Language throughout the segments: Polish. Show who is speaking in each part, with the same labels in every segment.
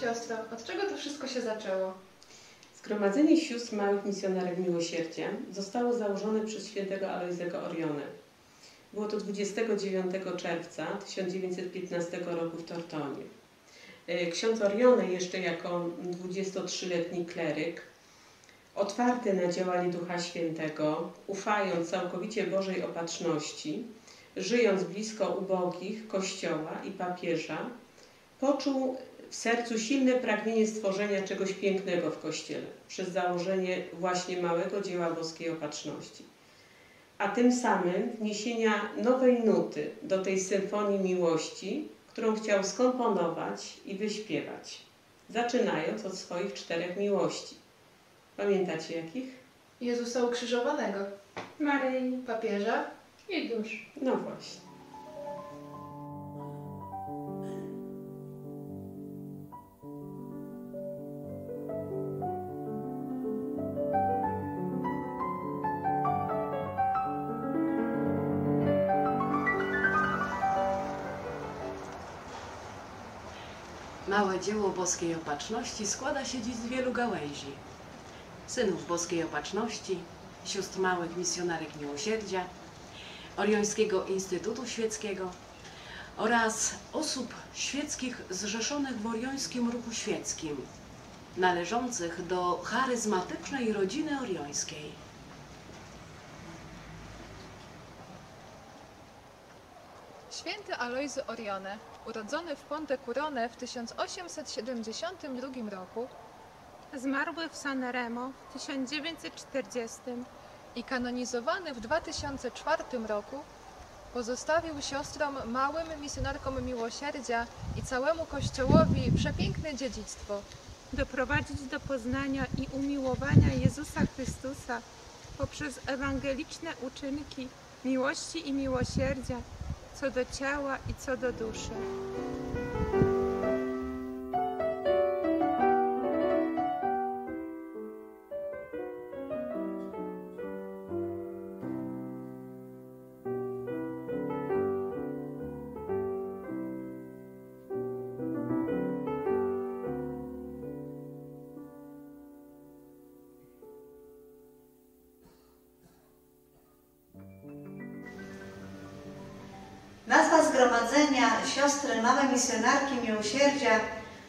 Speaker 1: Siostro, od czego to wszystko się zaczęło?
Speaker 2: Zgromadzenie sióstr małych misjonarek miłosierdzia zostało założone przez świętego Alojzego Orionę. Było to 29 czerwca 1915 roku w Tortonie. E, Ksiądz Orione jeszcze jako 23-letni kleryk, otwarty na działanie Ducha Świętego, ufając całkowicie Bożej opatrzności, żyjąc blisko ubogich, Kościoła i papieża, poczuł w sercu silne pragnienie stworzenia czegoś pięknego w Kościele przez założenie właśnie małego dzieła boskiej opatrzności, a tym samym wniesienia nowej nuty do tej symfonii miłości, którą chciał skomponować i wyśpiewać, zaczynając od swoich czterech miłości. Pamiętacie jakich?
Speaker 1: Jezusa ukrzyżowanego,
Speaker 3: Maryi
Speaker 1: papieża,
Speaker 3: i dusz.
Speaker 2: No właśnie.
Speaker 4: Małe dzieło boskiej opatrzności składa się dziś z wielu gałęzi. Synów boskiej opatrzności, sióstr małych misjonarek miłosierdzia, Oriońskiego Instytutu Świeckiego oraz osób świeckich zrzeszonych w Oriońskim Ruchu Świeckim, należących do charyzmatycznej rodziny oriońskiej.
Speaker 5: Święty Alojzy Orione, urodzony w Ponte Curone w 1872 roku
Speaker 3: Zmarły w Sanremo w 1940
Speaker 5: i kanonizowany w 2004 roku, pozostawił siostrom małym misjonarkom miłosierdzia i całemu Kościołowi przepiękne dziedzictwo.
Speaker 3: doprowadzić do poznania i umiłowania Jezusa Chrystusa poprzez ewangeliczne uczynki miłości i miłosierdzia co do ciała i co do duszy.
Speaker 6: Nazwa zgromadzenia Siostry Małe Misjonarki Miłosierdzia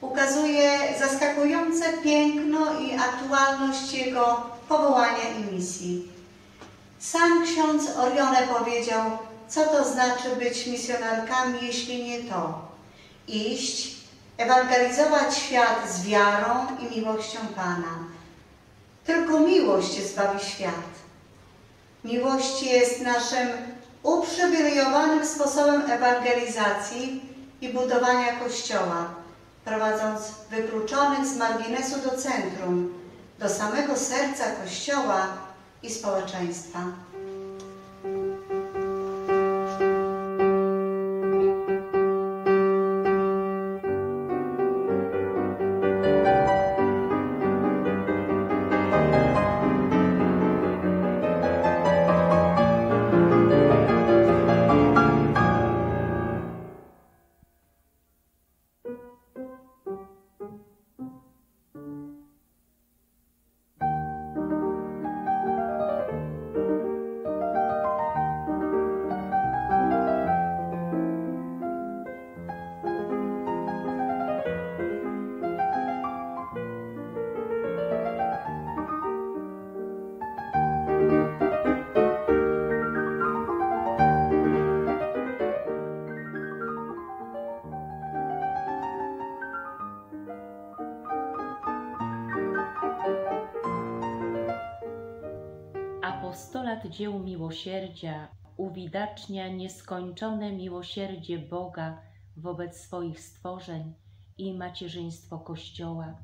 Speaker 6: ukazuje zaskakujące piękno i aktualność jego powołania i misji. Sam ksiądz Orione powiedział, co to znaczy być misjonarkami, jeśli nie to. Iść, ewangelizować świat z wiarą i miłością Pana. Tylko miłość zbawi świat. Miłość jest naszym uprzywilejowanym sposobem ewangelizacji i budowania Kościoła, prowadząc wykluczonych z marginesu do centrum, do samego serca Kościoła i społeczeństwa.
Speaker 7: Apostolat dzieł miłosierdzia uwidacznia nieskończone miłosierdzie Boga wobec swoich stworzeń i macierzyństwo Kościoła,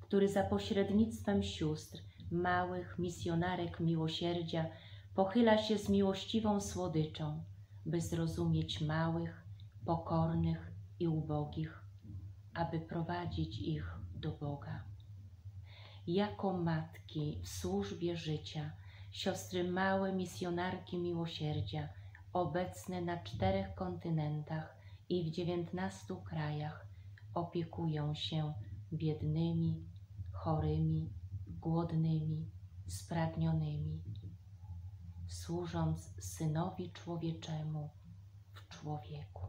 Speaker 7: który za pośrednictwem sióstr, małych misjonarek miłosierdzia pochyla się z miłościwą słodyczą, by zrozumieć małych, pokornych i ubogich, aby prowadzić ich do Boga. Jako matki w służbie życia, siostry małe misjonarki miłosierdzia, obecne na czterech kontynentach i w dziewiętnastu krajach, opiekują się biednymi, chorymi, głodnymi, spragnionymi, służąc Synowi Człowieczemu w człowieku.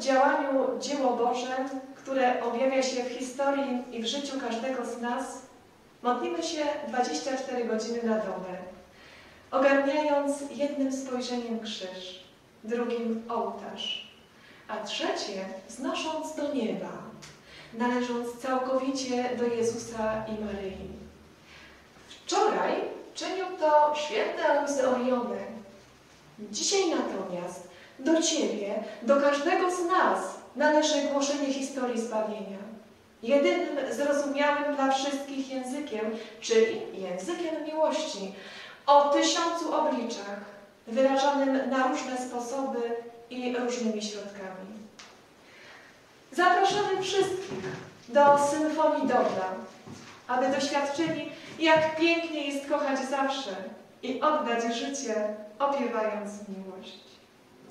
Speaker 8: Działaniu dzieło Boże, które objawia się w historii i w życiu każdego z nas, modlimy się 24 godziny na dobę, ogarniając jednym spojrzeniem krzyż, drugim ołtarz, a trzecie znosząc do nieba, należąc całkowicie do Jezusa i Maryi. Wczoraj czynił to święty Alois Oriony. Dzisiaj natomiast do Ciebie, do każdego z nas należy głoszenie historii zbawienia. Jedynym zrozumiałym dla wszystkich językiem, czyli językiem miłości, o tysiącu obliczach, wyrażanym na różne sposoby i różnymi środkami. Zapraszamy wszystkich do Symfonii Dobra, aby doświadczyli, jak pięknie jest kochać zawsze i oddać życie, opiewając miłość.